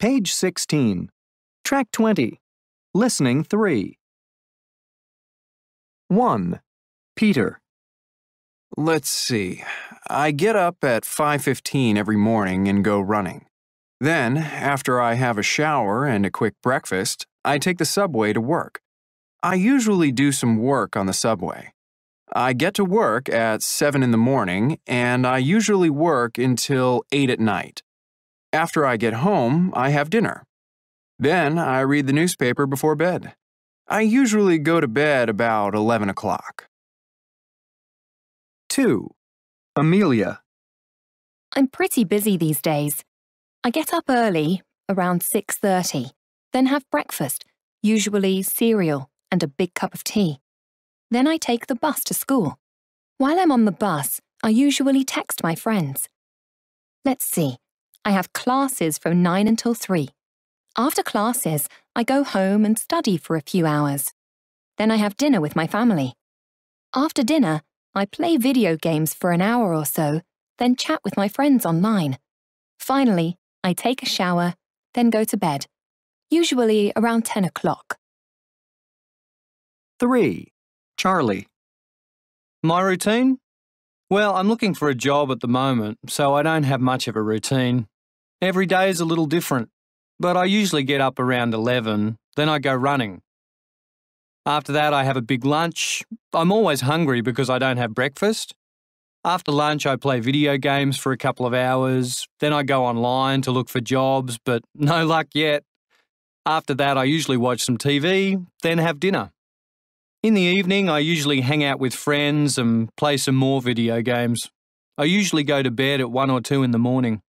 Page 16. Track 20. Listening 3. 1. Peter. Let's see. I get up at 5:15 every morning and go running. Then, after I have a shower and a quick breakfast, I take the subway to work. I usually do some work on the subway. I get to work at 7 in the morning and I usually work until 8 at night. After I get home, I have dinner. Then I read the newspaper before bed. I usually go to bed about 11 o'clock. 2. Amelia. I'm pretty busy these days. I get up early, around 6:30, then have breakfast, usually cereal and a big cup of tea. Then I take the bus to school. While I'm on the bus, I usually text my friends. Let's see. I have classes from 9 until 3. After classes, I go home and study for a few hours. Then I have dinner with my family. After dinner, I play video games for an hour or so, then chat with my friends online. Finally, I take a shower, then go to bed, usually around 10 o'clock. 3. Charlie. My routine? Well, I'm looking for a job at the moment, so I don't have much of a routine. Every day is a little different, but I usually get up around 11, then I go running. After that, I have a big lunch. I'm always hungry because I don't have breakfast. After lunch, I play video games for a couple of hours. Then I go online to look for jobs, but no luck yet. After that, I usually watch some TV, then have dinner. In the evening, I usually hang out with friends and play some more video games. I usually go to bed at 1 or 2 in the morning.